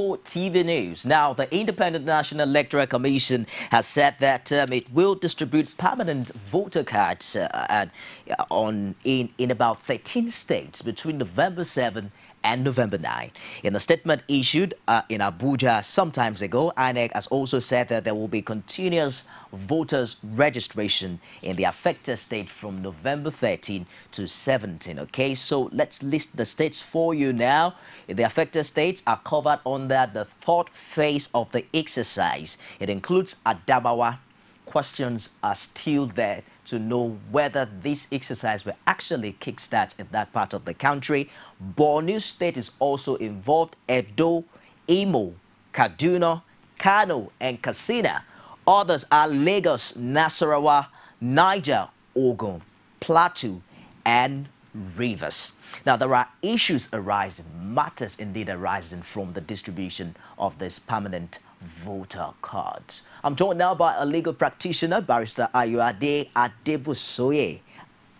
TV News. Now, the Independent National Electoral Commission has said that um, it will distribute permanent voter cards uh, and, uh, on in, in about 13 states between November 7 and November 9. In a statement issued uh, in Abuja some times ago, INEC has also said that there will be continuous voters registration in the affected state from November 13 to 17. Okay, so let's list the states for you now. The affected states are covered under the third phase of the exercise. It includes Adamawa. Questions are still there to know whether this exercise will actually kickstart in that part of the country. Borno State is also involved, Edo, Imo, Kaduna, Kano, and Katsina. Others are Lagos, Nasarawa, Niger, Ogun, Plateau, and Rivers. Now, there are issues arising, matters indeed arising from the distribution of this permanent voter cards. I'm joined now by a legal practitioner, Barrister Ayoade Adebusoye.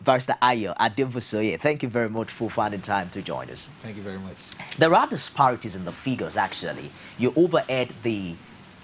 Barrister Ayo Adebusoye, thank you very much for finding time to join us. Thank you very much. There are disparities in the figures, actually. You overheard the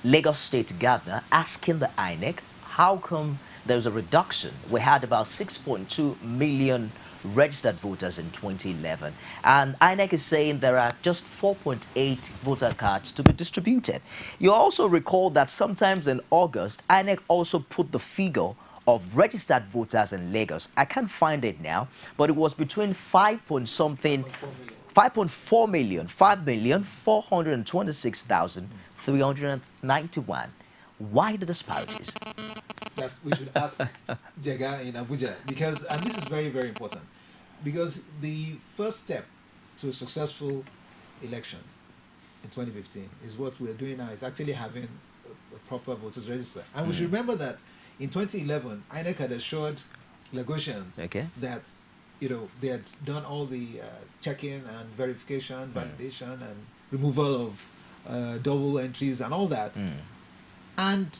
Lagos State Governor asking the INEC how come there's a reduction. We had about 6.2 million registered voters in 2011. And INEC is saying there are just 4.8 voter cards to be distributed. You also recall that sometimes in August, INEC also put the figure of registered voters in Lagos. I can't find it now, but it was between 5 point something, 5.4 million, 5 million, 426,391. Why the disparities? That we should ask Jega in Abuja because, and this is very, very important because the first step to a successful election in 2015 is what we're doing now is actually having a, a proper voters register and mm. we should mm. remember that in 2011 INEC had assured Lagosians okay. that you know they had done all the uh, checking and verification mm. validation and removal of uh, double entries and all that mm. and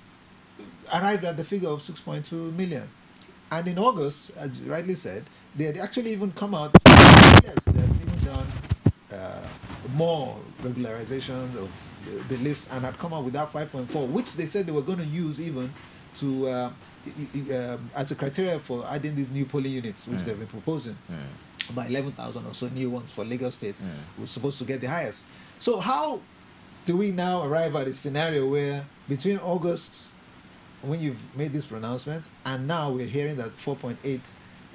arrived at the figure of 6.2 million and in August as you rightly said they had actually even come out, yes, they had even done uh, more regularization of the, the, list and had come out with that 5.4, which they said they were going to use even to uh, um, as a criteria for adding these new polling units, which mm. they've been proposing. Mm. About 11,000 or so new ones for Lagos State. We're supposed to get the highest. So how do we now arrive at a scenario where between August, when you've made this pronouncement, and now we're hearing that 4.8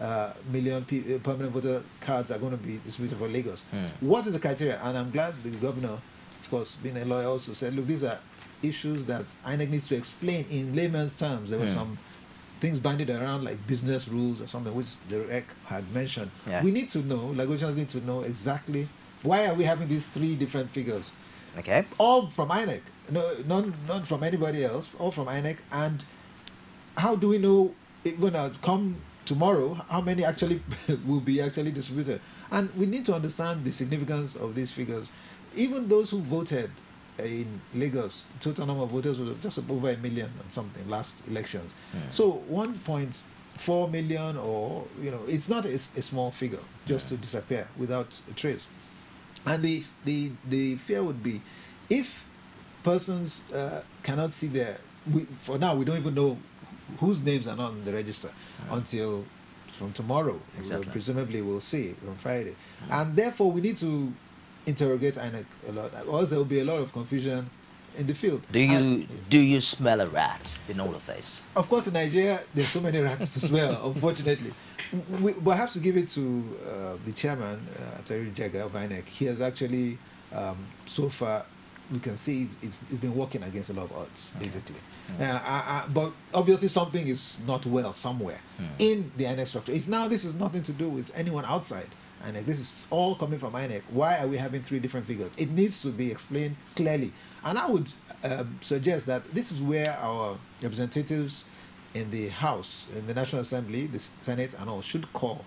uh, million uh, permanent voter cards are going to be distributed for Lagos. Mm. What is the criteria? And I'm glad the governor, of course, being a lawyer, also said, look, these are issues that INEC needs to explain in layman's terms. There were mm. some things banded around like business rules or something which the REC had mentioned. Yeah. We need to know, Lagosians need to know exactly why are we having these three different figures. Okay. All from INEC, no, none, none from anybody else, all from INEC. And how do we know it's going to come tomorrow how many actually will be actually distributed? And we need to understand the significance of these figures. Even those who voted in Lagos total number of voters was just over a million and something last elections. Mm. so 1.4 million or you know it's not a, a small figure just to disappear without a trace. And the the the fear would be if persons uh, cannot see their we, for now we don't even know whose names are not in the register until from tomorrow. Exactly. We'll, presumably, we'll see on Friday. And therefore, we need to interrogate INEC a lot, or else there will be a lot of confusion in the field. Do you and, do you smell a rat in all of this? Of course, in Nigeria, there's so many rats to smell. unfortunately, we, we have to give it to uh, the chairman, uh, Terry Jega of INEC. He has actually um, so far we can see it's, it's, it's been working against a lot of odds, basically. Uh, uh, uh, but obviously, something is not well somewhere in the INEC structure. It's now this is nothing to do with anyone outside INEC. This is all coming from INEC. Why are we having three different figures? It needs to be explained clearly. And I would um, suggest that this is where our representatives in the House, in the National Assembly, the Senate, and all should call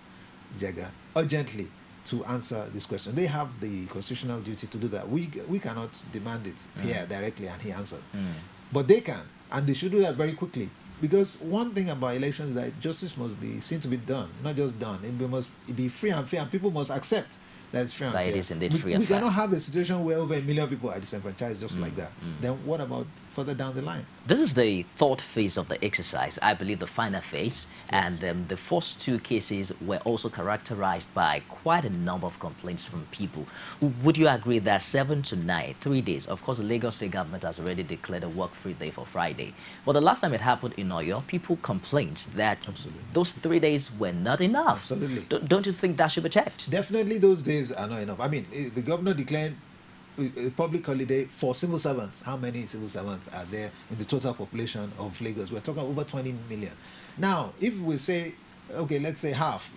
Jega urgently to answer this question. They have the constitutional duty to do that. We we cannot demand it mm. here directly and he answered. Mm. But they can, and they should do that very quickly. Because one thing about elections is that justice must be seen to be done, not just done. It must be free and fair, and people must accept That's free and that fair. it is indeed we, free and we fair. cannot have a situation where over a million people are disenfranchised just Mm, like that. Then what about further down the line? This is the third phase of the exercise, I believe the final phase, and um, the first two cases were also characterized by quite a number of complaints from people. Would you agree that seven to nine, three days, of course the Lagos State government has already declared a work-free day for Friday, but the last time it happened in Oyo, people complained that Absolutely. those three days were not enough. Absolutely. Don't- Don't you think that should be checked? Definitely, those days are not enough. I mean, eh, the governor declared a a public holiday for civil servants. How many civil servants are there in the total population of Lagos? We're talking over 20 million. Now, if we say, okay, let's say half,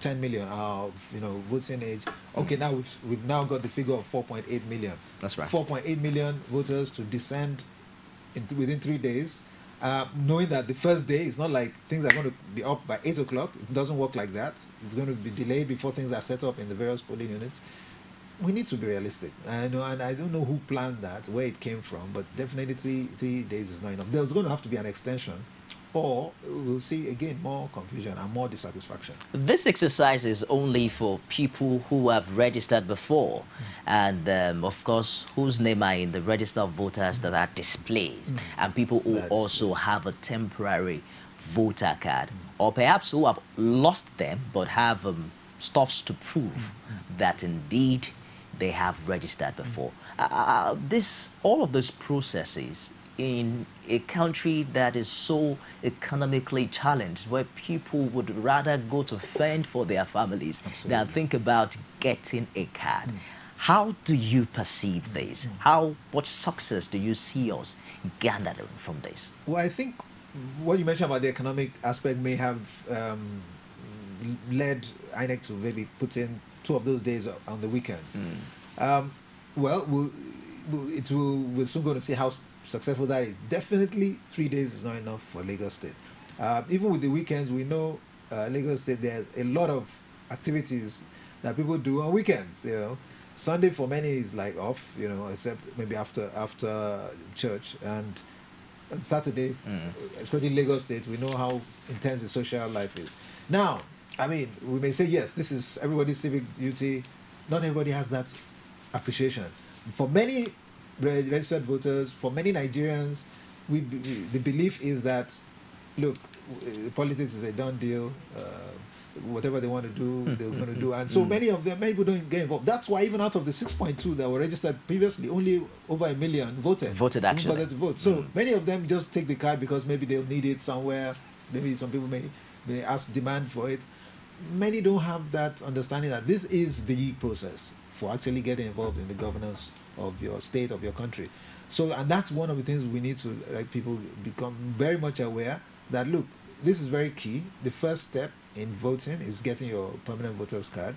10 million are, you know, voting age. Okay, now we've, we've now got the figure of 4.8 million. That's right. 4.8 million voters to descend in, within three days. Uh, knowing that the first day is not like things are going to be up by 8 o'clock. It doesn't work like that. It's going to be delayed before things are set up in the various polling units. We need to be realistic. I know, and I don't know who planned that, where it came from, but definitely three, three days is not enough. There's going to have to be an extension, or we'll see again more confusion and more dissatisfaction. This exercise is only for people who have registered before, and um, of course, whose name are in the register of voters that are displayed, and people who That's also have a temporary voter card, or perhaps who have lost them but have um, stuffs to prove that indeed they have registered before. Uh, Uh, this, all of those processes in a country that is so economically challenged, where people would rather go to fend for their families than think about getting a card. How do you perceive this? How, what success do you see us gathering from this? Well, I think what you mentioned about the economic aspect may have um, led INEC to maybe put in two of those days on the weekends. Um, well, we'll, we'll, it will, we're soon going to see how successful that is. Definitely, three days is not enough for Lagos State. Uh, even with the weekends, we know uh, Lagos State there's a lot of activities that people do on weekends. You know, Sunday for many is like off. You know, except maybe after after church and on Saturdays, especially Lagos State, we know how intense the social life is. Now, I mean, we may say yes, this is everybody's civic duty. Not everybody has that appreciation. For many registered voters, for many Nigerians, we, we the belief is that, look, uh, politics is a done deal. Uh, whatever they want to do, hmm, they're hmm, going to hmm, do. And so many of them, many people don't get involved. That's why even out of the 6.2 that were registered previously, only over a million voted. Voted, actually. to vote. So many of them just take the card because maybe they'll need it somewhere. Maybe some people may, may ask demand for it. Many don't have that understanding that this is the process for actually getting involved in the governance of your state, of your country. So, and that's one of the things we need to like people become very much aware that look, this is very key. The first step in voting is getting your permanent voter's card.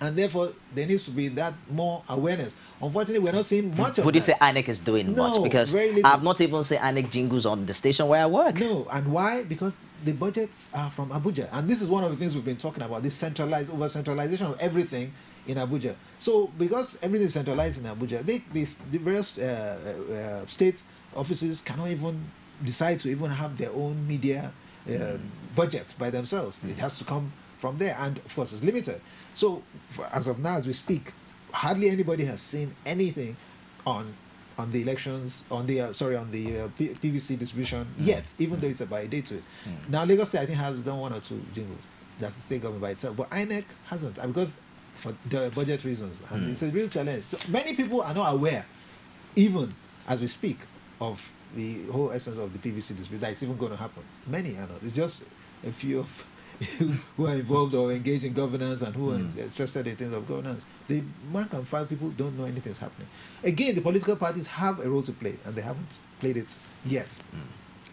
And therefore, there needs to be that more awareness. Unfortunately, we're not seeing much of Would you that. say INEC is doing much? Because. I've not even seen INEC jingles on the station where I work. No, and why? Because the budgets are from Abuja, and this is one of the things we've been talking about: this centralized, over centralization of everything in Abuja. So, because everything is centralized in Abuja, they, these the various uh, uh, uh, state offices cannot even decide to even have their own media uh, budgets by themselves. It has to come from there, and of course, it's limited. So, for, as of now, as we speak, hardly anybody has seen anything on on the elections on the uh, sorry on the uh, P- PVC distribution yet, even though it's a day to it. Now Lagos State I think has done one or two jingles. That's the state government by itself, but INEC hasn't uh, because for the budget reasons, and it's a real challenge. So many people are not aware, even as we speak, of the whole essence of the PVC dispute that it's even going to happen. Many are not. It's just a few of who are involved or engaged in governance and who are hmm. interested in things of governance. The rank and file people don't know anything's happening. Again, the political parties have a role to play, and they haven't played it yet. Hmm.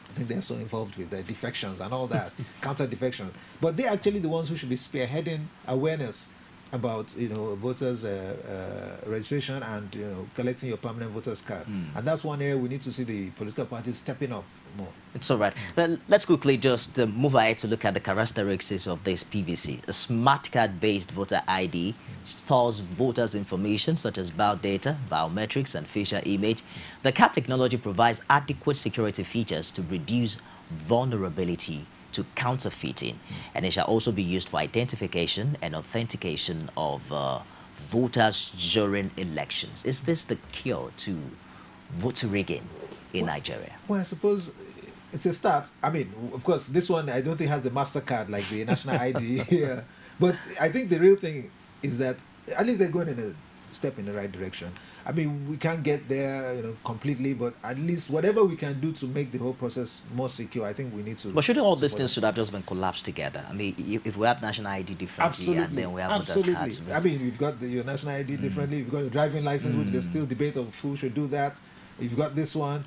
I think they're so involved with the defections and all that, counter defection. But they're actually the ones who should be spearheading awareness about you know voters uh, uh, registration and you know collecting your permanent voters card. And that's one area we need to see the political parties stepping up more. It's all right. Then let's quickly just uh, move ahead to look at the characteristics of this PVC. A smart card-based voter ID stores voters' information such as biodata, biometrics, and facial image. The card technology provides adequate security features to reduce vulnerability to counterfeiting, and it shall also be used for identification and authentication of uh, voters during elections. Is this the cure to voter rigging in well, Nigeria? Well, I suppose it's a start. I mean, of course, this one I don't think has the Mastercard like the national ID. yeah. But I think the real thing is that at least they're going in a step in the right direction. I mean, we can't get there, you know, completely, but at least whatever we can do to make the whole process more secure, I think we need to. But shouldn't all these things should have just been collapsed together? I mean, if we have national ID differently, absolutely, and then we have absolutely. cards. I mean, you've got the, your national ID mm. differently. You've got your driving license, mm. which there's still debate of who should do that. You've got this one.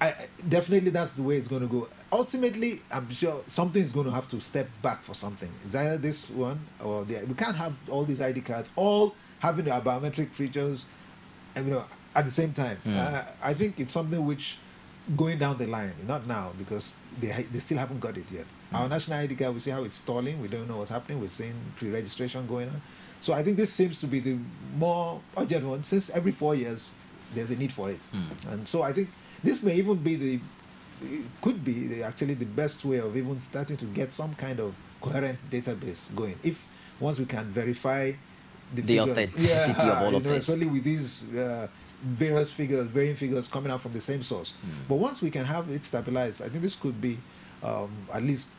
I, definitely that's the way it's going to go. Ultimately, I'm sure something is going to have to step back for something. It's either this one or the. We can't have all these ID cards all having our biometric features, you know, at the same time. Mm. Uh, I think it's something which going down the line, not now because they they still haven't got it yet. Mm. Our national ID card, we see how it's stalling. We don't know what's happening. We're seeing pre-registration going on. So I think this seems to be the more urgent one since every four years there's a need for it. Mm. And so I think this may even be the could be the, actually the best way of even starting to get some kind of coherent database going. If once we can verify the, the authenticity yeah, of all of know, this. Especially with these uh, various figures, varying figures coming out from the same source. Mm. But once we can have it stabilized, I think this could be um, at least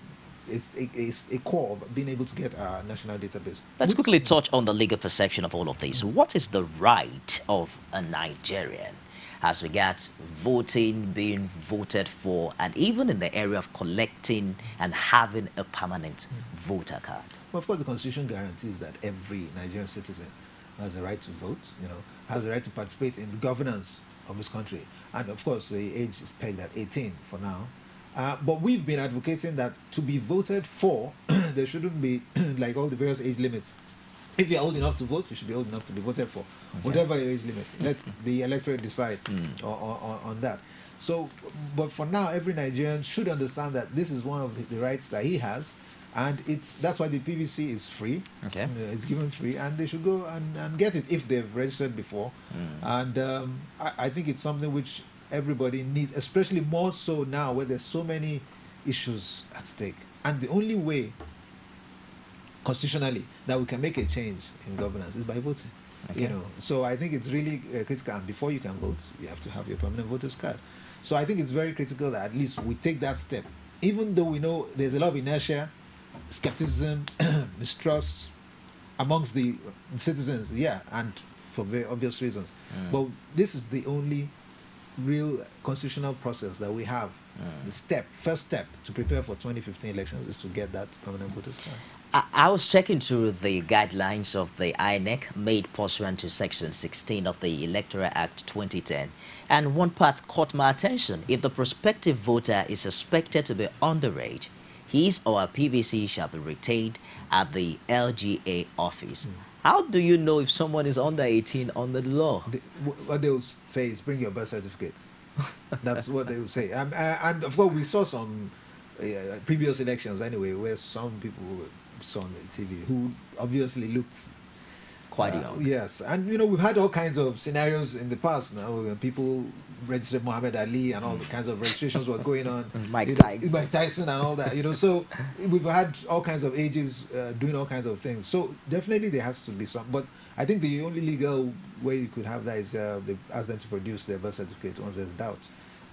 it's a, it's a core of being able to get a national database. Let's quickly touch on the legal perception of all of this. What is the right of a Nigerian as regards voting, being voted for, and even in the area of collecting and having a permanent mm. voter card? Of course, the Constitution guarantees that every Nigerian citizen has a right to vote, you know, has a right to participate in the governance of his country. And of course, the age is pegged at 18 for now. Uh, but we've been advocating that to be voted for, there shouldn't be like all the various age limits. If you're old enough to vote, you should be old enough to be voted for, okay. whatever your age limit. Let the electorate decide mm. on, on, on, that. So, but for now, every Nigerian should understand that this is one of the rights that he has and it's that's why the PVC is free. Okay, uh, it's given free, and they should go and, and get it if they've registered before. Mm. And um, I, I, think it's something which everybody needs, especially more so now where there's so many issues at stake. And the only way, constitutionally, that we can make a change in governance is by voting. Okay. You know, so I think it's really uh, critical. And before you can vote, you have to have your permanent voter's card. So I think it's very critical that at least we take that step, even though we know there's a lot of inertia skepticism, mistrust amongst the citizens, yeah, and for very obvious reasons. Mm. But this is the only real constitutional process that we have. Mm. The step, first step to prepare for 2015 elections is to get that permanent voters card. I, I was checking through the guidelines of the INEC made pursuant to Section 16 of the Electoral Act 2010, and one part caught my attention. If the prospective voter is suspected to be underage, his or her PVC shall be retained at the LGA office. Mm. How do you know if someone is under 18 under the law? The, what they will say is bring your birth certificate. That's what they will say. Um, uh, and of course, we saw some uh, previous elections anyway, where some people saw on the TV who obviously looked quite uh, young. Yes, and you know we've had all kinds of scenarios in the past now people registered Muhammad Ali and all the kinds of registrations were going on. Mike you know, Tyson. Mike Tyson and all that. You know, so we've had all kinds of ages uh, doing all kinds of things. So definitely there has to be some. But I think the only legal way you could have that is uh, they ask them to produce their birth certificate once there's doubt.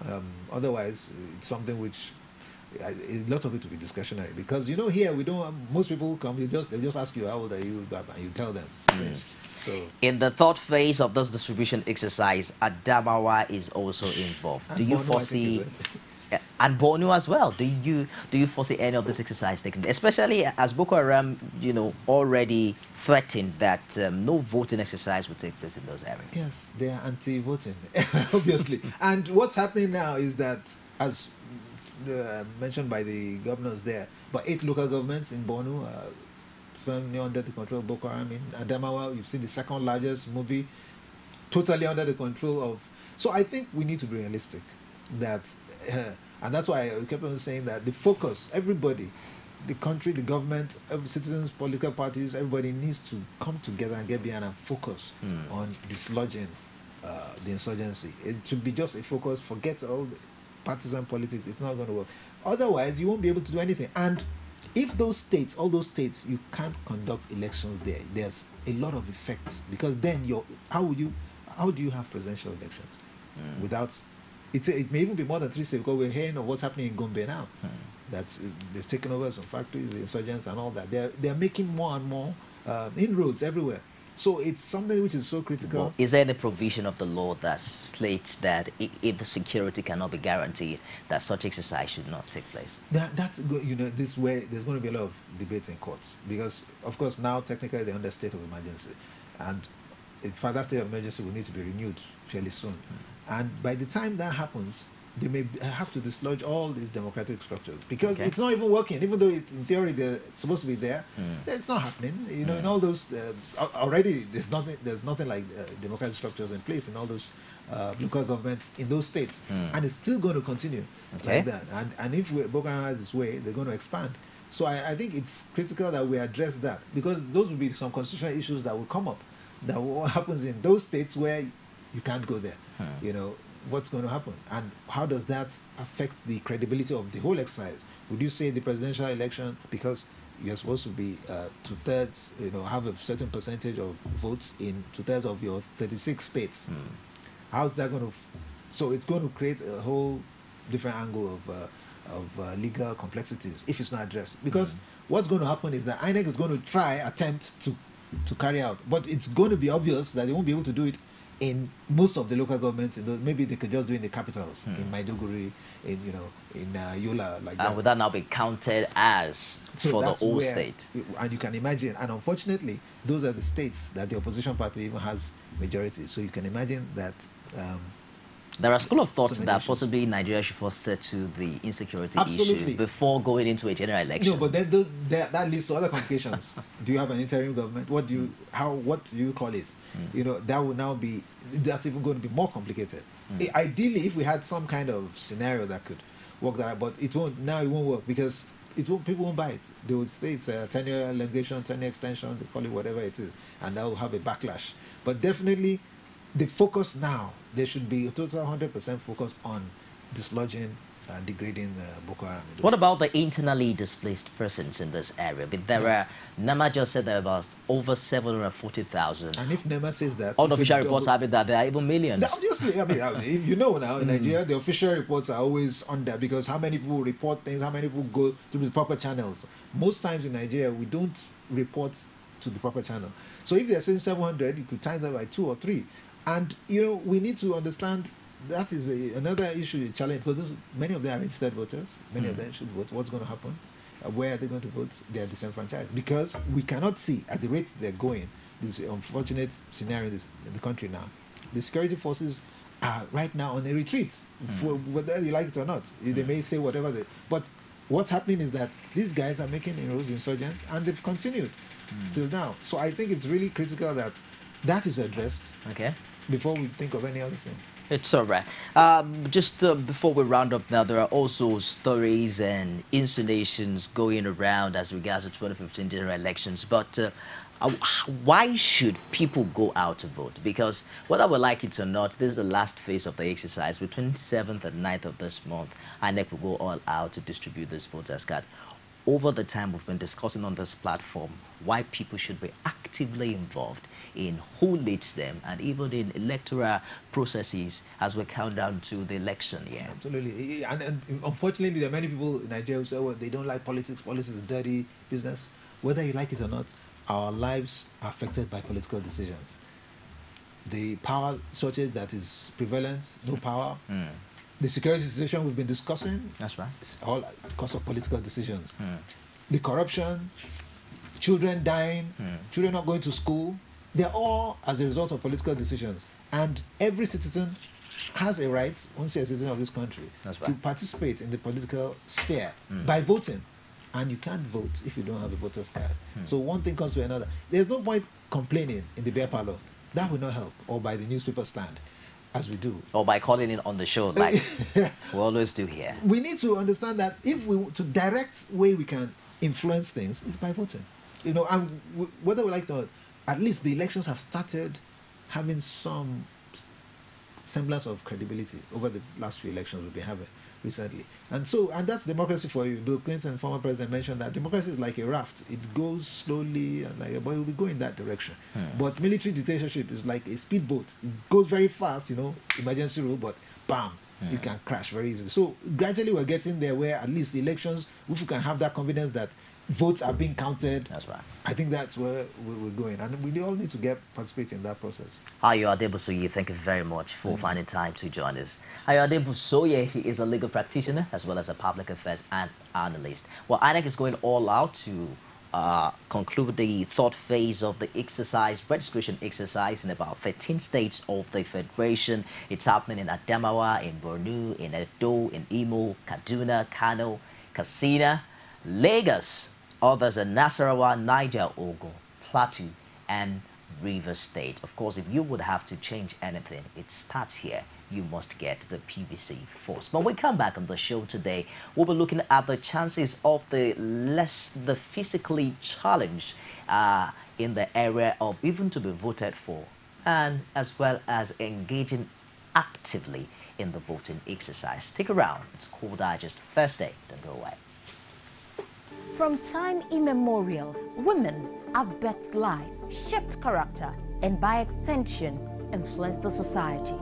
Um, otherwise, it's something which a lot of it will be discretionary because you know here we don't most people come you just they just ask you how old are you and you tell them mm. So in the third phase of this distribution exercise, Adamawa is also involved. Do you foresee and Bornu as well. Do you do you foresee any of this exercise taking, especially as Boko Haram, you know, already threatened that um, no voting exercise will take place in those areas? Yes, they are anti-voting, obviously. and what's happening now is that, as uh, mentioned by the governors there, but eight local governments in Bornu. Uh, firmly under the control of Boko Haram. In Adamawa, you've seen the second largest Mubi, totally under the control of. So I think we need to be realistic. That, uh, and that's why I kept on saying that the focus, everybody, the country, the government, citizens, political parties, everybody needs to come together and get behind and focus mm. on dislodging uh, the insurgency. It should be just a focus. Forget all the partisan politics, it's not going to work. Otherwise, you won't be able to do anything. And if those states, all those states, you can't conduct elections there, there's a lot of effects because then you're, how would you, how do you have presidential elections without? It's a, it may even be more than three states because we're hearing of what's happening in Gombe now. That they've taken over some factories, the insurgents and all that. They're they're making more and more uh, inroads everywhere. So it's something which is so critical. Well, is there any provision of the law that states that if the security cannot be guaranteed, that such exercise should not take place? That, that's go- you know this way. There's going to be a lot of debates in courts because, of course, now technically they're under state of emergency, and in fact that state of emergency will need to be renewed fairly soon. Hmm. And by the time that happens, they may have to dislodge all these democratic structures because Okay. it's not even working. Even though it, in theory they're supposed to be there, Mm. it's not happening. You know, in all those uh, already there's nothing. There's nothing like uh, democratic structures in place in all those uh, local governments in those states, Mm. and it's still going to continue Okay. like that. And and if Boko Haram has its way, they're going to expand. So I, I think it's critical that we address that because those will be some constitutional issues that will come up. That what happens in those states where you can't go there. Hmm. You know what's going to happen, and how does that affect the credibility of the whole exercise? Would you say the presidential election because you're supposed to be uh, two thirds, you know, have a certain percentage of votes in two thirds of your 36 states? Hmm. How's that going to? So it's going to create a whole different angle of uh, of uh, legal complexities if it's not addressed. Because what's going to happen is that INEC is going to try attempt to to carry out, but it's going to be obvious that they won't be able to do it in most of the local governments. In those, maybe they could just do in the capitals, in Maiduguri, in you know, in uh, Yola, like that. And would that now be counted as for the whole where- state? And you can imagine, and unfortunately, those are the states that the opposition party even has majority. So you can imagine that. Um, There are school of thoughts So that issues. possibly Nigeria should first settle the insecurity Absolutely. issue before going into a general election. No, but then tho- that, that leads to other complications. do you have an interim government? What do you how what do you call it? Hmm. You know that will now be that's even going to be more complicated. Hmm. I- ideally, if we had some kind of scenario that could work that out, but it won't. Now it won't work because it won't. People won't buy it. They would say it's a ten-year elongation, ten-year extension. They call it whatever it is, and that will have a backlash. But definitely, the focus now there should be a total hundred percent focus on dislodging and degrading uh, Boko Haram. What about the internally displaced persons in this area? But there Yes. are, NEMA just said there are about over 740,000. And if NEMA says that, Unofficial if it reports have it that there are even millions. Now, Obviously, I mean, I mean, if you know now in Nigeria, the official reports are always on there because how many people report things, how many people go through the proper channels. Most times in Nigeria, we don't report to the proper channel. So if they're saying 700, you could times that by two or three. And, you know, we need to understand that is a, another issue, a challenge, because those, many of them are registered voters. Many of Hmm. them should vote. What's going to happen? Uh, where are they going to vote? They are disenfranchised. Because we cannot see, at the rate they're going, this unfortunate scenario in, this, in the country now, the security forces are right now on a retreat, for whether you like it or not. They may say whatever they. But what's happening is that these guys are making inroads, insurgents, and they've continued till now. So I think it's really critical that that is addressed Okay. before we think of any other thing. It's all right. Um, just uh, before we round up now, there are also stories and insinuations going around as regards the 2015 general elections. But uh, uh, why should people go out to vote? Because whether we like it or not, this is the last phase of the exercise. Between 7th and 9th of this month, INEC will go all out to distribute this voters card. Over the time we've been discussing on this platform why people should be actively involved in who leads them and even in electoral processes as we count down to the election year. Absolutely. And, and unfortunately, there are many people in Nigeria who say, well, they don't like politics. Politics is dirty business. Whether you like it or not, our lives are affected by political decisions. The power shortage that is prevalent, no power. Mm. The security situation we've been discussing, That's right. it's all because of political decisions. Mm. The corruption, children dying, Mm. children not going to school, they're all as a result of political decisions. And every citizen has a right, once you're a citizen of this country, That's to participate in the political sphere Mm. by voting. And you can't vote if you don't have a voter's card. So one thing comes to another. There's no point complaining in the beer parlor. That will not help. Or by the newspaper stand, as we do. Or by calling in on the show like we always do here. we need to understand that if we to direct way we can influence things is by voting. You know, and whether we like it or not, at least the elections have started having some semblance of credibility over the last few elections we've been having recently. And so, and that's democracy for you. Bill Clinton, former president, mentioned that democracy is like a raft. It goes slowly, and like, but it will go in that direction. Hmm. But military dictatorship is like a speedboat. It goes very fast, you know, emergency rule, but bam, hmm. it can crash very easily. So gradually we're getting there where at least elections, if we can have that confidence that votes are being counted. That's right. I think that's where we're going, and we all need to get participate in that process. Ayo Adebusoye, thank you very much for mm -hmm. finding time to join us. Ayo Adebusoye, he is a legal practitioner as well as a public affairs and analyst. Well, INEC is going all out to uh, conclude the third phase of the exercise, registration exercise in about 13 states of the Federation. It's happening in Adamawa, in Borno, in Edo, in Imo, Kaduna, Kano, Katsina, Lagos, others are Nasarawa, Niger, Ogun, Plateau, and River State. Of course, if you would have to change anything, it starts here. You must get the PVC force. But we come back on the show today, we'll be looking at the chances of the less, the physically challenged uh, in the area of even to be voted for, and as well as engaging actively in the voting exercise. Stick around. It's Core Digest Thursday. Don't go away. From time immemorial, women have birthed life, shaped character, and by extension, influenced the society.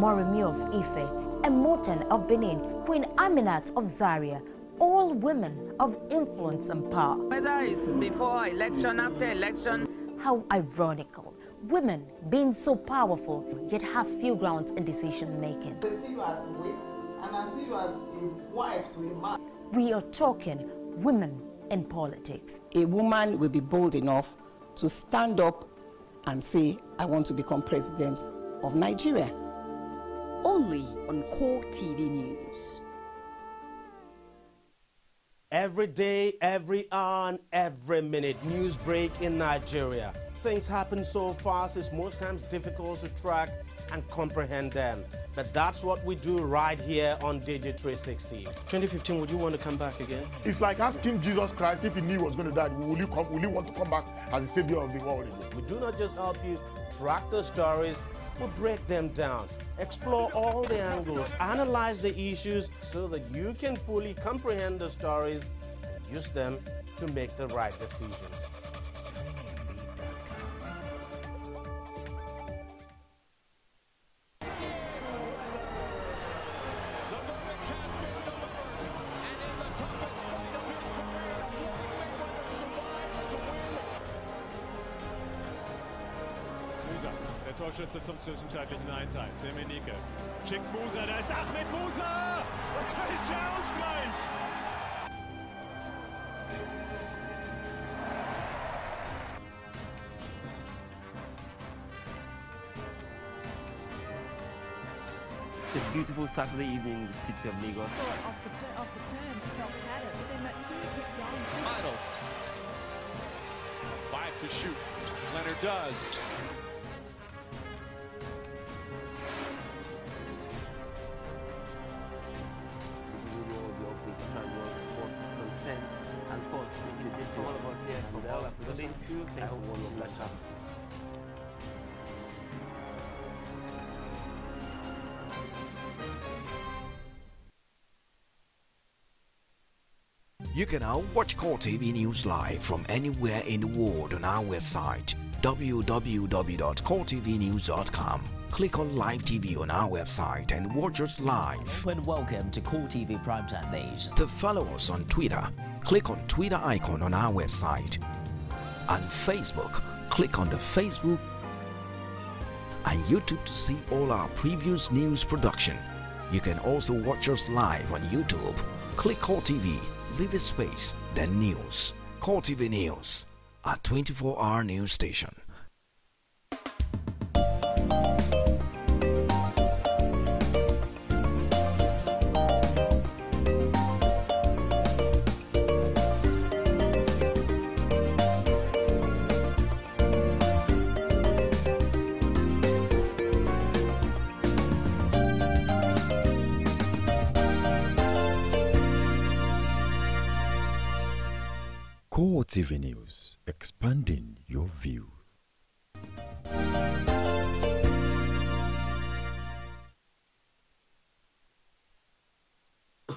Moremi of Ife, Emotan of Benin, Queen Aminat of Zaria, all women of influence and power. Whether it's before election, after election. How ironical. Women being so powerful, yet have few grounds in decision making. They see you as a wife, and I see you as a wife to a man. We are talking women in politics. A woman will be bold enough to stand up and say, I want to become president of Nigeria. Only on Core TV News. Every day, every hour, and every minute, news break in Nigeria. Things happen so fast, it's most times difficult to track and comprehend them. But that's what we do right here on Digi360. 2015, would you want to come back again? It's like asking Jesus Christ if he knew he was going to die, will you, come, will you want to come back as the savior of the world again? We do not just help you track the stories, we break them down, explore all the angles, analyze the issues so that you can fully comprehend the stories and use them to make the right decisions. Torschütze zum zwischenzeitlichen 1-1. Emenike schickt Musa, da ist Ahmed Musa! Und da ist der Ausgleich! It's a beautiful Saturday evening in the city of Lagos. Off the, off the turn, Phelps had it, but then Matsui kept going. Idols. Five to shoot. Leonard does. You can now watch Core TV News live from anywhere in the world on our website www.coretvnews.com. Click on Live TV on our website and watch us live. And welcome to Core TV Primetime News. To follow us on Twitter, click on Twitter icon on our website. And Facebook, click on the Facebook and YouTube to see all our previous news production. You can also watch us live on YouTube. Click Core TV leave a space, then news. Core TV News, a 24-hour news station. TV News, expanding your view.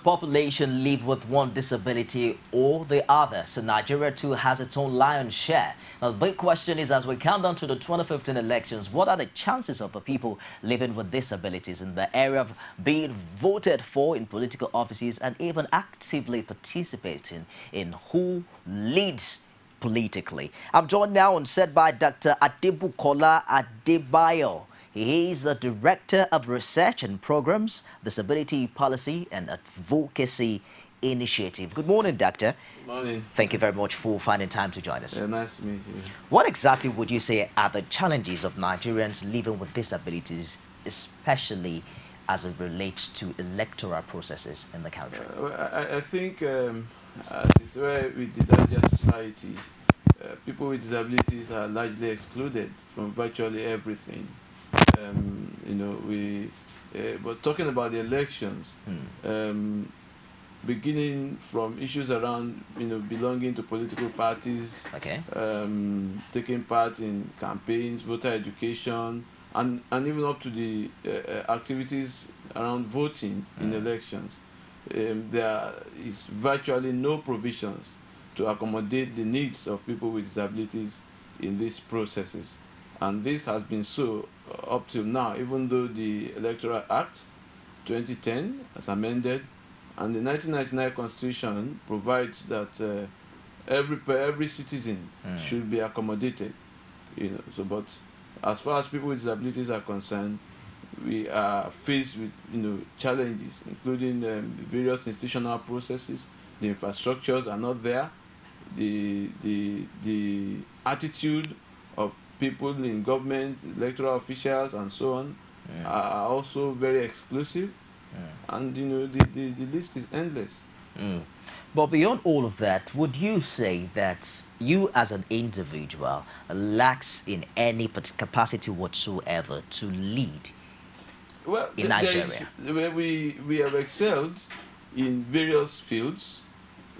Population live with one disability or the other. So Nigeria too has its own lion's share. Now the big question is as we count down to the 2015 elections, what are the chances of the people living with disabilities in the area of being voted for in political offices and even actively participating in who leads politically? I'm joined now on set by Dr. Adebukola Adebayo. He is the Director of Research and Programs, Disability Policy and Advocacy Initiative. Good morning, Doctor. Good morning. Thank you very much for finding time to join us. Yeah, nice to meet you. What exactly would you say are the challenges of Nigerians living with disabilities, especially as it relates to electoral processes in the country? Uh, well, I, I, think um, as it's where with the larger society, uh, people with disabilities are largely excluded from virtually everything um, you know, we, uh, but talking about the elections, hmm. um, beginning from issues around, you know, belonging to political parties, okay. um, taking part in campaigns, voter education, and, and even up to the uh, uh activities around voting in hmm. elections. Um, there is virtually no provisions to accommodate the needs of people with disabilities in these processes. And this has been so up till now, even though the Electoral Act 2010 as amended and the 1999 Constitution provides that uh, every every citizen mm. should be accommodated. You know, so but as far as people with disabilities are concerned, we are faced with you know challenges, including um, the various institutional processes. The infrastructures are not there. The the the attitude people in government, electoral officials, and so on yeah. are also very exclusive. Yeah. And you know the, the, the list is endless. Mm. But beyond all of that, would you say that you as an individual lacks in any capacity whatsoever to lead well, in Nigeria? Where we, we have excelled in various fields,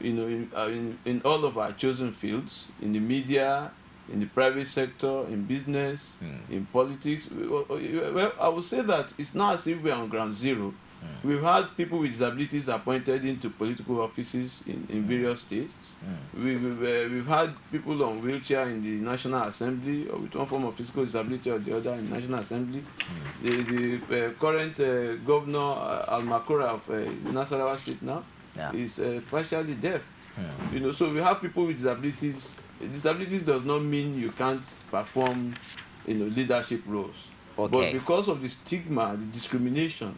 you know, in, uh, in, in all of our chosen fields, in the media, in the private sector, in business, mm. in politics. Well, I would say that it's not as if we're on ground zero. Mm. We've had people with disabilities appointed into political offices in, in various states. Mm. We, we've, uh, we've had people on wheelchair in the National Assembly or with one form of physical disability or the other in the National Assembly. The, the uh, current uh, governor, uh, Al Makura of uh, Nasarawa State now, yeah. is uh, partially deaf. You know, so we have people with disabilities disabilities does not mean you can't perform you know leadership roles okay. but because of the stigma the discrimination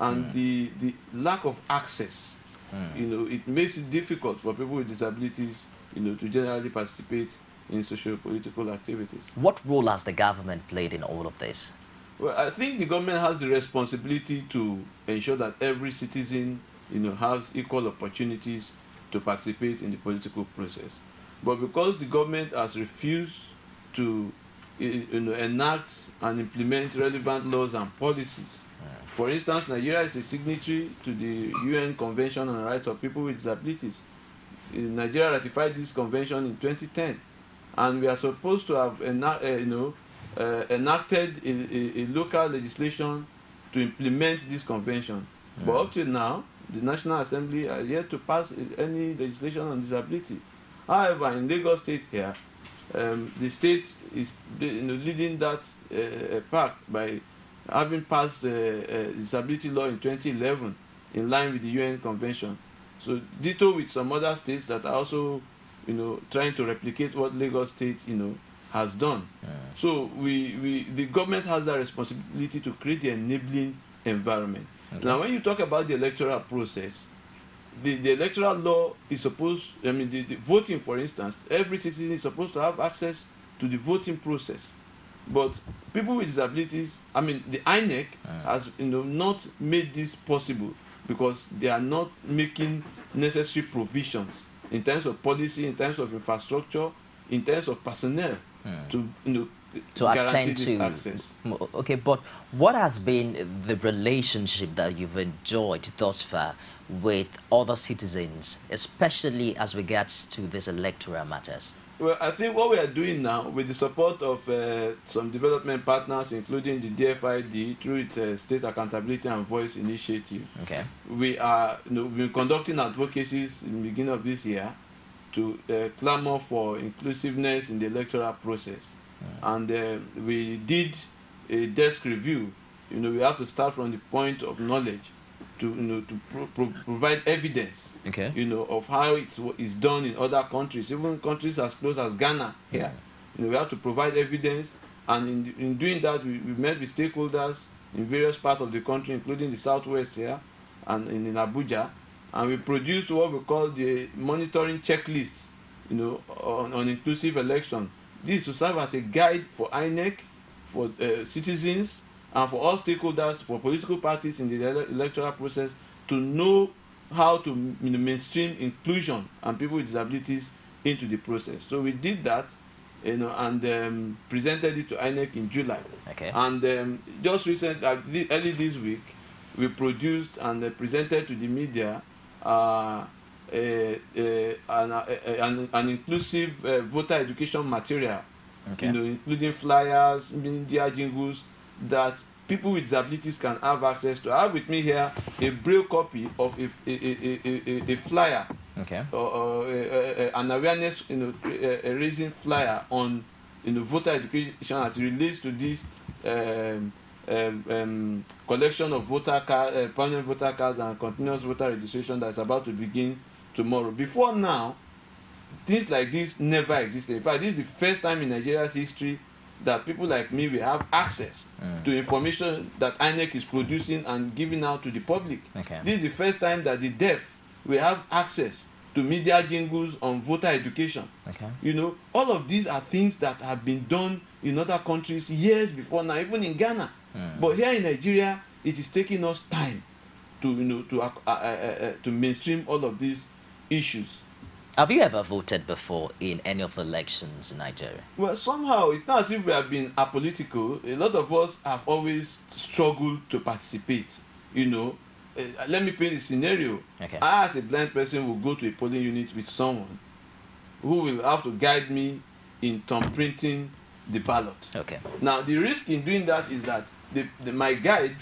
and mm. the the lack of access mm. you know it makes it difficult for people with disabilities you know to generally participate in socio-political activities what role has the government played in all of this well i think the government has the responsibility to ensure that every citizen you know has equal opportunities to participate in the political process but because the government has refused to you know, enact and implement relevant laws and policies, for instance, Nigeria is a signatory to the UN Convention on the Rights of People with Disabilities. Nigeria ratified this convention in 2010, and we are supposed to have enact, uh, you know, uh, enacted a, a, a, local legislation to implement this convention. Mm. But up to now, the National Assembly are yet to pass any legislation on disability. However, in Lagos State here, um, the state is you know, leading that uh, path by having passed the uh, disability law in 2011 in line with the UN Convention. So ditto with some other states that are also, you know, trying to replicate what Lagos State, you know, has done. Yeah. So we, we, the government has that responsibility to create the enabling environment. Okay. Now, when you talk about the electoral process, the, the electoral law is supposed, I mean, the, the voting, for instance, every citizen is supposed to have access to the voting process. But people with disabilities, I mean, the INEC uh. has you know not made this possible because they are not making necessary provisions in terms of policy, in terms of infrastructure, in terms of personnel uh. to you know to attend to access. Okay, but what has been the relationship that you've enjoyed thus far with other citizens, especially as regards to these electoral matters? Well, I think what we are doing now, with the support of uh, some development partners, including the DFID through its uh, State Accountability and Voice Initiative, Okay. we are you know, we've been conducting advocacies in the beginning of this year to uh, clamor for inclusiveness in the electoral process. And uh, we did a desk review. You know, we have to start from the point of knowledge to you know to pro- pro- provide evidence Okay. you know of how it's it's done in other countries even countries as close as ghana. Here you know we have to provide evidence and in, in doing that we, we met with stakeholders in various parts of the country including the southwest here and in, in abuja and we produced what we call the monitoring checklist you know on, on inclusive election. This is to serve as a guide for inec for uh, citizens and for all stakeholders for political parties in the electoral process to know how to mainstream inclusion and people with disabilities into the process so we did that you know and um, presented it to inec in july Okay. and um, just recently, uh, early this week we produced and uh, presented to the media uh, a, a, an, a, an, an inclusive uh, voter education material Okay. you know including flyers media jingles that people with disabilities can have access to. I have with me here a braille copy of a a a a a, flyer. Okay. or, or an awareness you know raising flyer on you know voter education as it relates to this um, um, um, collection of voter card uh, permanent voter cards and continuous voter registration that is about to begin tomorrow. Before now things like this never existed. In fact this is the first time in nigeria's history that people like me will have access Mm. to information that inec is producing and giving out to the public Okay. this is the first time that the deaf will have access to media jingles on voter education Okay. you know all of these are things that have been done in other countries years before now even in ghana Mm. but here in nigeria it is taking us time to you know to uh, uh, uh, uh, to mainstream all of these issues Have you ever voted before in any of the elections in Nigeria? well somehow it's not as if we have been apolitical a lot of us have always struggled to participate you know uh, let me paint a scenario Okay. i as a blind person will go to a polling unit with someone who will have to guide me in thumb printing the ballot Okay. now the risk in doing that is that the, the my guide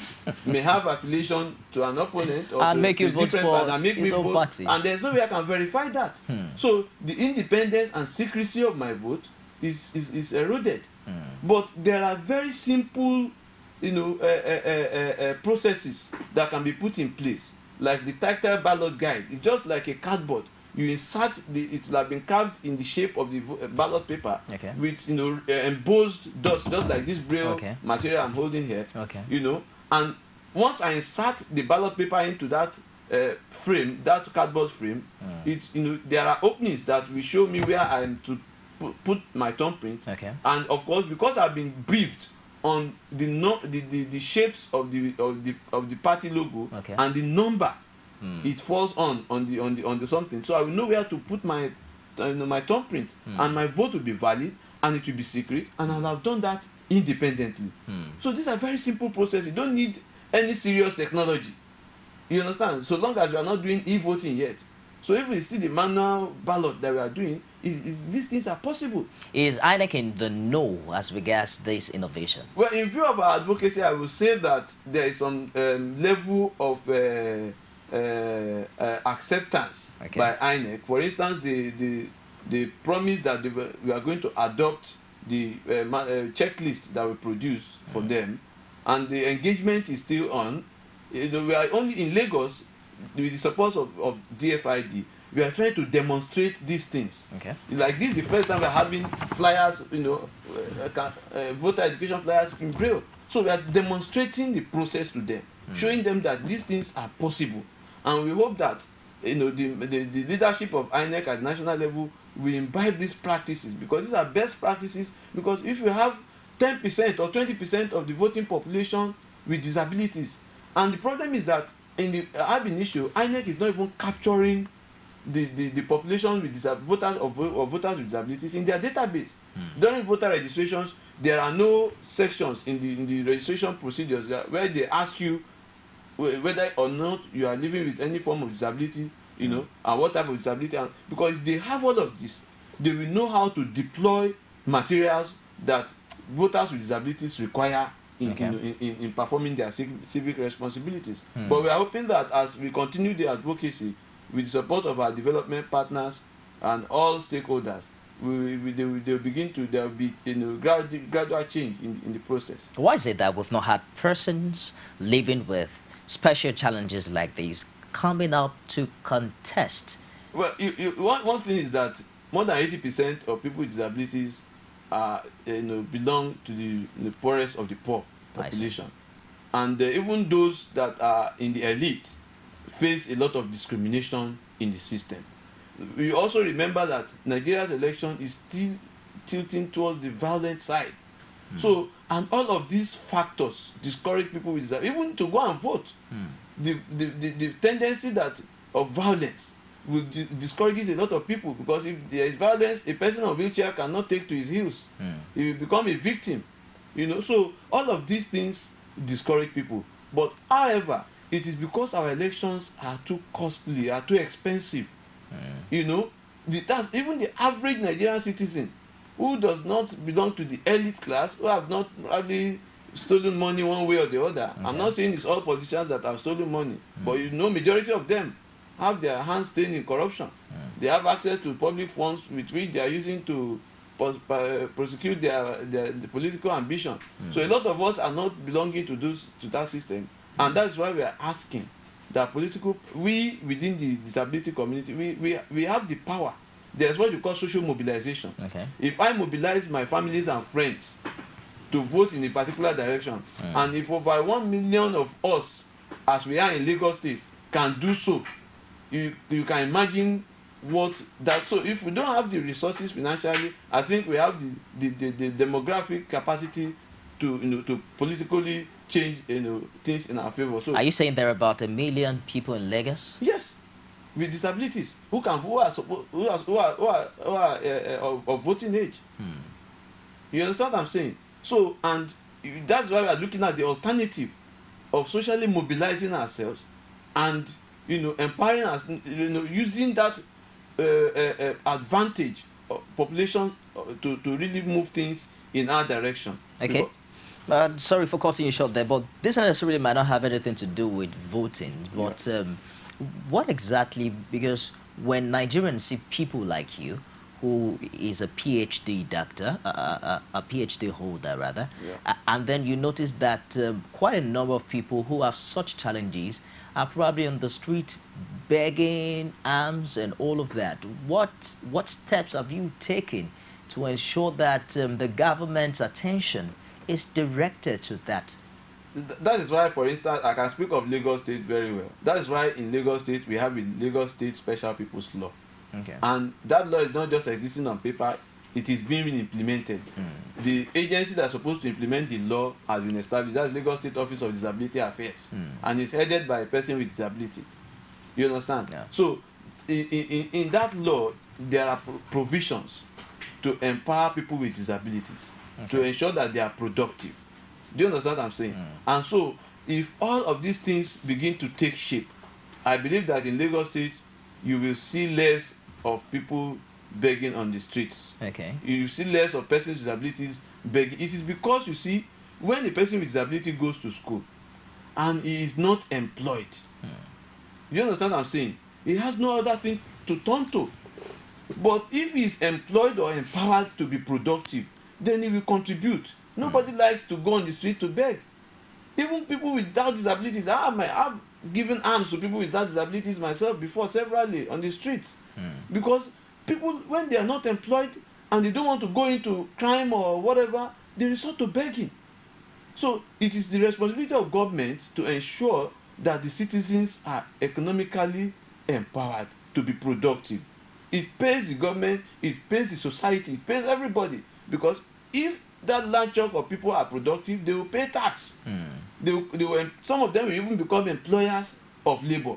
may have affiliation to an opponent or And to, make you to a vote for and make his me own vote party. and there's no way i can verify that Hmm. so the independence and secrecy of my vote is is, is eroded Hmm. but there are very simple you know uh, uh, uh, processes that can be put in place like the tactile ballot guide it's just like a cardboard you insert the it will have been carved in the shape of the uh, ballot paper Okay. with you know uh, embossed dots just like this braille Okay. material i'm holding here Okay. you know and once i insert the ballot paper into that uh, frame that cardboard frame Mm. it you know there are openings that will show me where i am to pu- put my thumbprint Okay. and of course because i've been briefed on the no the, the the shapes of the of the of the party logo Okay. and the number Mm. it falls on on the on the on the something so i will know where to put my uh, you know, my thumbprint Mm. and my vote will be valid and it will be secret and i will have done that independently Mm. so these are very simple process you don't need any serious technology you understand so long as we are not doing e-voting yet so if it's still the manual ballot that we are doing is is these things are possible Is INEC in the know as regards this innovation? well in view of our advocacy i will say that there is some um, level of uh, uh, uh, acceptance Okay. by inec for instance the the the promise that they were, we are going to adopt the uh, uh, checklist that we produce for them and the engagement is still on you know we are only in lagos with the support of of dfid we are trying to demonstrate these things Okay. like this is the first time we are having flyers you know uh, uh, voter education flyers in braille so we are demonstrating the process to them Mm. showing them that these things are possible and we hope that you know the the, the leadership of inec at national level will imbibe these practices because these are best practices because if you have ten percent or twenty percent of the voting population with disabilities and the problem is that in the ab initio inec is not even capturing the the the population with voters of of voters with disabilities in their database Hmm. during voter registrations there are no sections in the in the registration procedures that, where they ask you whether or not you are living with any form of disability you know and what type of disability and because if they have all of this they will know how to deploy materials that voters with disabilities require in, Okay. in, in, in performing their civic, civic responsibilities. Hmm. But we are hoping that as we continue the advocacy with the support of our development partners and all stakeholders, we, we, they, will, they will begin to, there will be you know, gradual, gradual change in, in the process. Why is it that we've not had persons living with special challenges like these coming up to contest? Well, you, you, one, one thing is that more than 80% of people with disabilities are, you know, belong to the, the poorest of the poor population. And uh, even those that are in the elite face a lot of discrimination in the system. We also remember that Nigeria's election is still tilting towards the violent side. So, and all of these factors discourage people with disability, even to go and vote. The, the, the, the tendency that of violence will di- discourages a lot of people because if there is violence, a person on wheelchair cannot take to his heels. He will become a victim. You know, so all of these things discourage people. But however, it is because our elections are too costly, are too expensive. You know, the, that's even the average Nigerian citizen who does not belong to the elite class, who have not probably stolen money one way or the other. I'm not saying it's all politicians that have stolen money, but you know, majority of them have their hands stained in corruption. They have access to public funds with which they are using to pa- prosecute their, their the political ambition. So a lot of us are not belonging to those to that system, and that's why we are asking that political we within the disability community we we we have the power. There's what you call social mobilization. Okay. If I mobilize my families and friends to vote in a particular direction, and if over one million of us, as we are in Lagos State, can do so, you you can imagine what that so if we don't have the resources financially i think we have the the the, the demographic capacity to you know to politically change you know things in our favour so Are you saying there are about a million people in Lagos? yes with disabilities who can who are who are who are who are, who are uh, uh, of, of voting age you understand what i'm saying so and that's why we are looking at the alternative of socially mobilizing ourselves and you know empowering us you know using that uh, uh, uh, advantage of population to to really move things in our direction. Okay. Because- Uh, sorry for cutting you short there, but this necessarily might not have anything to do with voting. But um, what exactly? Because when Nigerians see people like you, who is a PhD doctor, a, a, a PhD holder rather, a- and then you notice that um, quite a number of people who have such challenges are probably on the street begging alms and all of that. What what steps have you taken to ensure that um, the government's attention is directed to that? Th- that is why for instance i can speak of lagos state very well. That is why in lagos state we have a lagos state special people's law. Okay. and that law is not just existing on paper it is being implemented. Hmm. The agency that is supposed to implement the law has been established. That's lagos state office of disability affairs. Hmm. And it's headed by a person with disability. You understand? So in, in in that law there are provisions to empower people with disabilities. To ensure that they are productive do you understand what i'm saying? Mm. And so if all of these things begin to take shape i believe that in lagos state you will see less of people begging on the streets. Okay. you see less of persons with disabilities begging. It is because you see when a person with disability goes to school and he is not employed hmm. you understand what i'm saying? He has no other thing to turn to. But if he is employed or empowered to be productive then he will contribute nobody likes to go on the street to beg. Even people without disabilities i have my i have given arms to people without disabilities myself before severally on the street hmm. because people when they are not employed and they don't want to go into crime or whatever they resort to begging. So it is the responsibility of government to ensure that the citizens are economically empowered to be productive. It pays the government it pays the society it pays everybody. Because if that large chunk of people are productive they will pay tax. They will they will some of them will even become employers of labour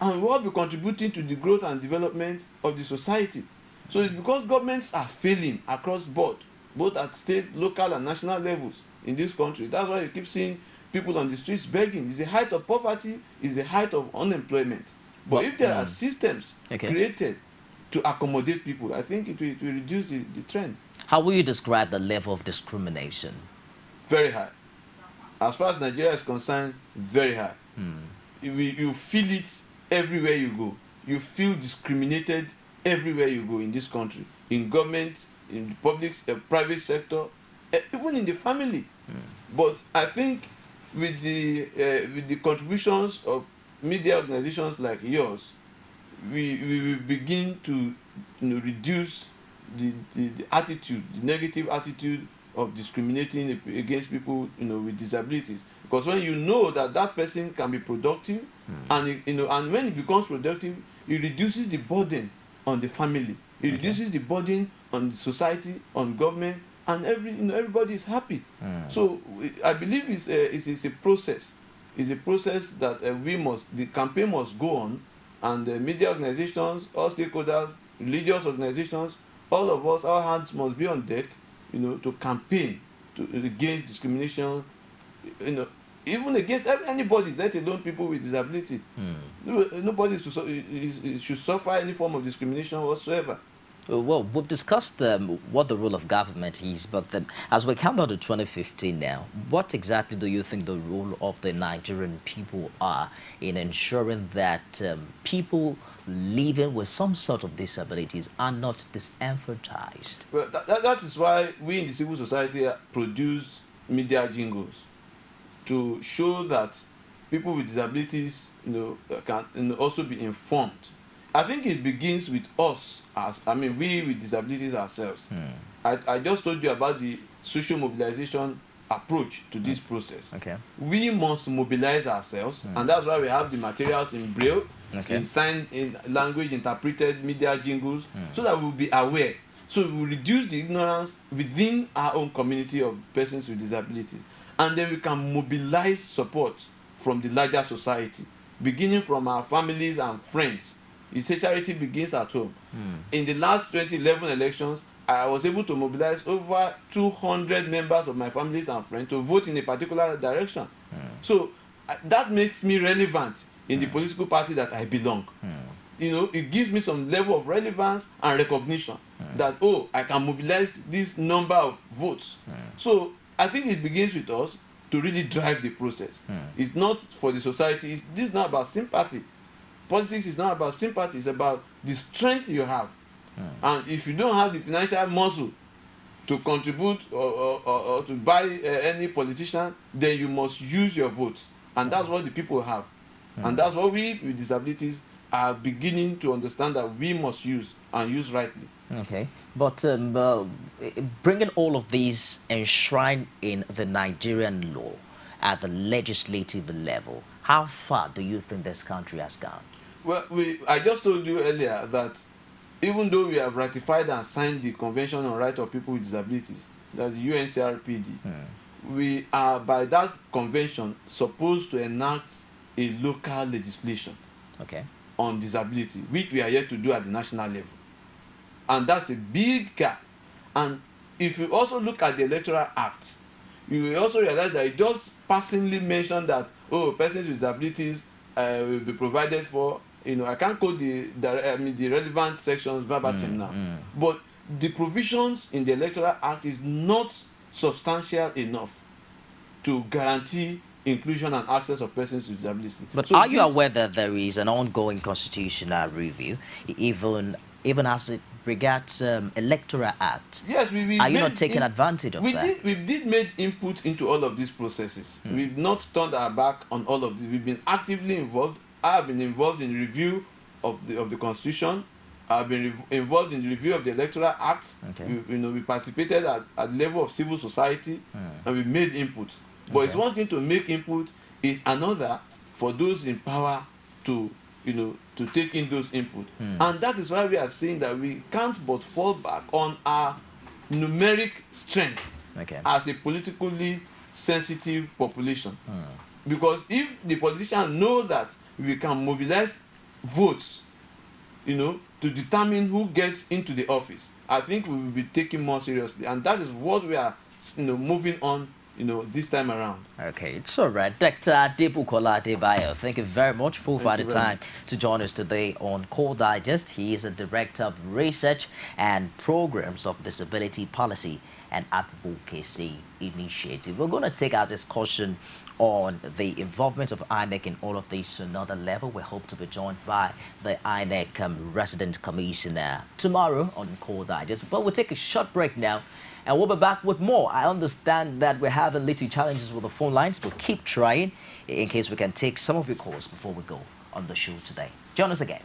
and we all be contributing to the growth and development of the society. So it's because governments are failing across board both at state local and national levels in this country. That's why you keep seeing people on the streets begging. It's the height of poverty it's the height of unemployment. But But- if there are Mm. systems Okay. created to accommodate people, I think it will, it will reduce the, the trend. How will you describe the level of discrimination? Very high. As far as Nigeria is concerned, very high. You, you feel it everywhere you go. You feel discriminated everywhere you go in this country, in government, in the public, uh, private sector, eh, even in the family. But I think with the uh, with the contributions of media organizations like yours, we, we will begin to you know, reduce the, the, the attitude, the negative attitude of discriminating against people you know, with disabilities. Because when you know that that person can be productive, hmm. and it- you know, and when it becomes productive, it reduces the burden on the family. It reduces the burden on the society, on government, and every you know everybody is happy. Hmm. So I believe it's a, it's, it's a process. It's a process that uh, we must the campaign must go on, and the media organizations, all stakeholders, religious organizations, all of us, our hands must be on deck, you know, to campaign to against discrimination, you know, even against anybody, let alone people with disability. No- Nobody is to, su- is- is- should suffer any form of discrimination whatsoever. Well, we've discussed um, what the role of government is, but um, as we come down to 2015 now, what exactly do you think the role of the Nigerian people are in ensuring that um, people living with some sort of disabilities are not disenfranchised? Well, that, that, that is why we in the civil society uh, produce media jingles to show that people with disabilities, you know, can you know, also be informed. I think it begins with us, as I mean, we with disabilities ourselves. I, I just told you about the social mobilization approach to mm. this process. Okay. We must mobilize ourselves, mm. and that's why we have the materials in braille, Okay. in sign in language interpreted media jingles, mm. so that we'll be aware. So we will reduce the ignorance within our own community of persons with disabilities, and then we can mobilize support from the larger society, beginning from our families and friends. You say charity begins at home. In the last 2011 elections, I was able to mobilize over 200 members of my families and friends to vote in a particular direction. Hmm. So uh, that makes me relevant in the hmm. political party that I belong. Hmm. You know, it gives me some level of relevance and recognition that, oh, I can mobilize this number of votes. So I think it begins with us to really drive the process. It's not for the society, it's, this is not about sympathy. Politics is not about sympathy, it's about the strength you have. And if you don't have the financial muscle to contribute or, or, or, or to buy uh, any politician, then you must use your vote. And that's what the people have. And that's what we with disabilities are beginning to understand that we must use and use rightly. Okay, but um, uh, bringing all of these enshrined in the Nigerian law at the legislative level, how far do you think this country has gone? Well, we, I just told you earlier that even though we have ratified and signed the Convention on Rights of People with Disabilities, that's the UNCRPD, we are by that convention supposed to enact a local legislation Okay. on disability, which we are yet to do at the national level. And that's a big gap. And if you also look at the Electoral Act, you will also realize that it just passingly mentioned that, oh, persons with disabilities uh, will be provided for. You know, I can't quote the, the, I mean, the relevant sections verbatim mm, now. Mm. But the provisions in the Electoral Act is not substantial enough to guarantee inclusion and access of persons with disabilities. But So are you aware that there is an ongoing constitutional review, even even as it regards um, Electoral Act? Yes, we, we Are you not taking in- advantage of we that? Did, we did make input into all of these processes. Hmm. We've not turned our back on all of this. We've been actively involved. I have been involved in the review of the of the constitution. I've been involved in the review of the Electoral Act. Okay. We, you know, we participated at, at the level of civil society hmm. and we made input. But it's one thing to make input, it's another for those in power to you know to take in those input. Hmm. And that is why we are saying that we can't but fall back on our numeric strength Okay. as a politically sensitive population. Hmm. Because if the politicians know that we can mobilize votes, you know, to determine who gets into the office, I think we will be taken more seriously. And that is what we are, you know, moving on you know, this time around. Okay, it's all right. Dr. Debukola Debayo, thank you very much for the time to join us today on Core Digest. He is a Director of Research and Programs of Disability Policy and Advocacy Initiative. We're going to take our discussion on the involvement of INEC in all of this to another level. We hope to be joined by the INEC um, Resident Commissioner tomorrow on Core Digest. But we'll take a short break now and we'll be back with more. I understand that we're having little challenges with the phone lines, but keep trying in case we can take some of your calls before we go on the show today. Join us again.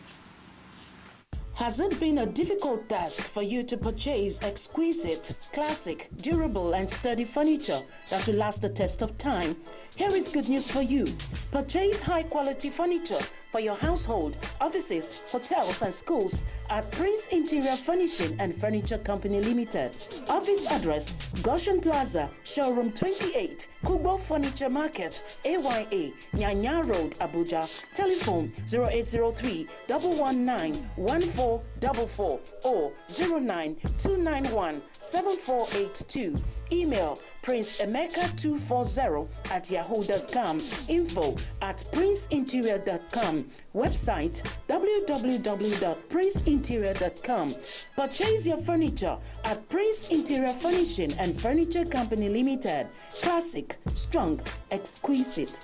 Has it been a difficult task for you to purchase exquisite, classic, durable, and sturdy furniture that will last the test of time? Here is good news for you. Purchase high quality furniture for your household, offices, hotels, and schools at Prince Interior Furnishing and Furniture Company Limited. Office address Goshen Plaza, Showroom 28, Kugbo Furniture Market, AYA, Nyanya Road, Abuja. Telephone 0803 119 1444 or 09291 7482. Email princeemeka240 at yahoo.com. Info at princeinterior.com. Website www.princeinterior.com. Purchase your furniture at Prince Interior Furnishing and Furniture Company Limited. Classic, strong, exquisite.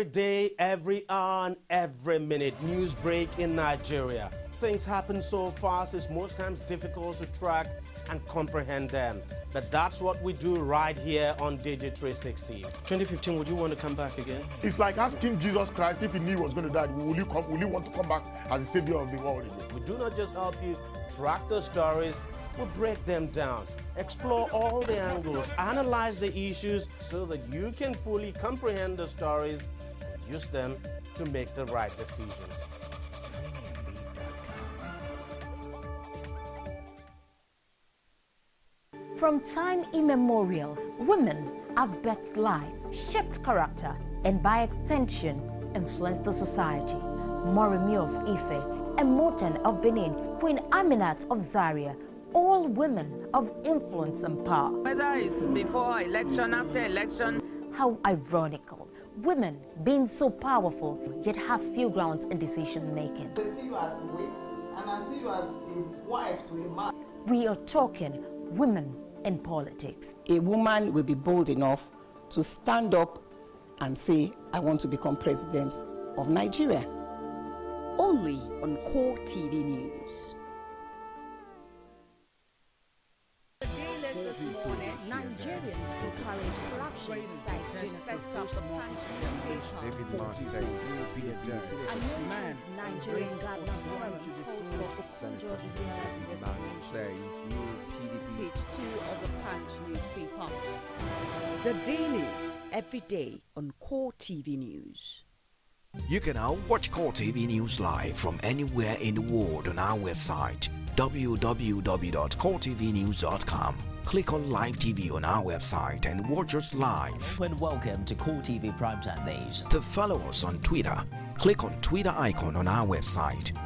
Every day, every hour, and every minute, news break in Nigeria. Things happen so fast, it's most times difficult to track and comprehend them. But that's what we do right here on Digit 360. 2015, would you want to come back again? It's like asking Jesus Christ if he knew he was going to die, will you, come, will you want to come back as the savior of the world again? We do not just help you track the stories, we break them down, explore all the angles, analyze the issues so that you can fully comprehend the stories use them to make the right decisions. From time immemorial, women have birthed life, shaped character, and by extension, influenced the society. Moremi of Ife, Emotan of Benin, Queen Aminat of Zaria, all women of influence and power. Whether it's before election, after election. How ironical. Women being so powerful, yet have few grounds in decision making. They see you as a way, and I see you as a wife to a man. We are talking women in politics. A woman will be bold enough to stand up and say, I want to become president of Nigeria. Only on Core TV News. Nigerians encourage corruption, cites Jane Festa of the Punch David newspaper. Marseille, Speedy man Nigerian Gardener Forum calls for Okonjo Iweala's Marseille's new PDP. Page two of the Punch newspaper. The dailies every day on Core TV News. You can now watch Core TV News live from anywhere in the world on our website www.coretvnews.com. Click on Live TV on our website and watch us live. And welcome to Cool TV Primetime Days. To follow us on Twitter, click on Twitter icon on our website.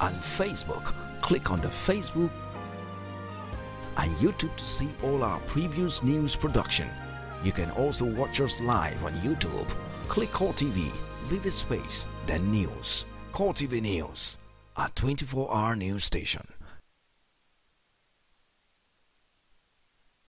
On Facebook, click on the Facebook and YouTube to see all our previous news production. You can also watch us live on YouTube. Click Core TV, leave a space, then news. Core TV News, a 24-hour news station.